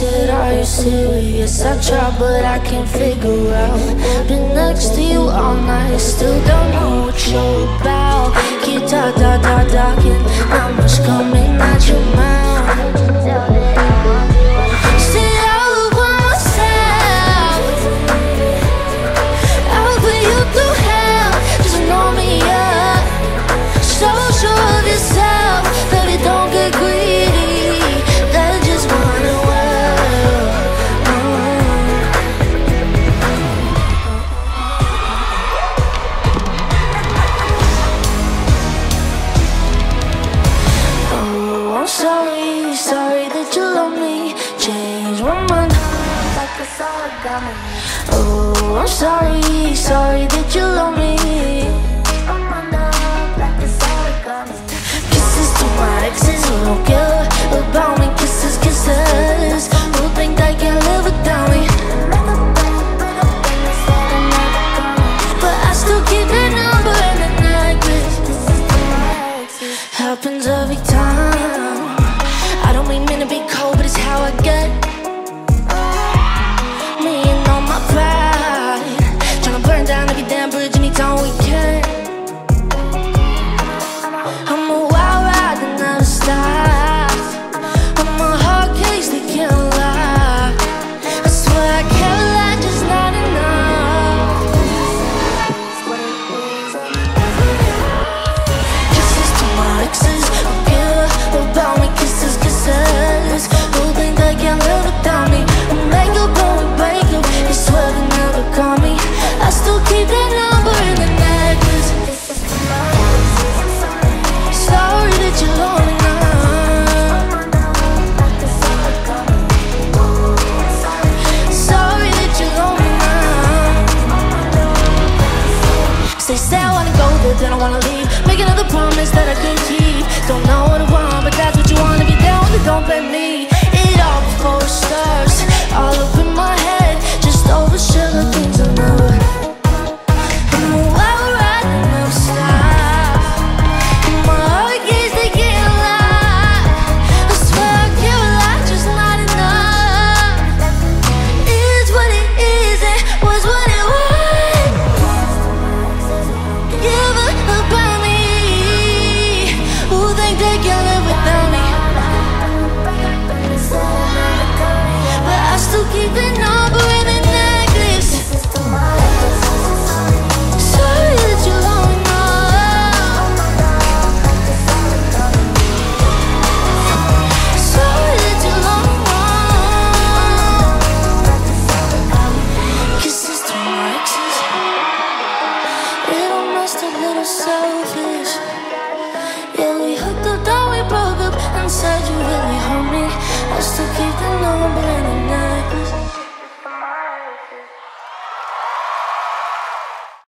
said, are you serious? I try but I can't figure out. Been next to you all night, still don't know what you're about. Keep talking, talking, talk, talking. Not much coming at you Oh, I'm sorry, sorry that you love me. Kisses to my exes who don't care about me. Kisses, kisses Who think I can live without me. But I still keep their number in the necklace. Happens every time. I don't mean to be cold, but it's how I get I don't wanna leave. Making inside you really hurt me. I still keep the number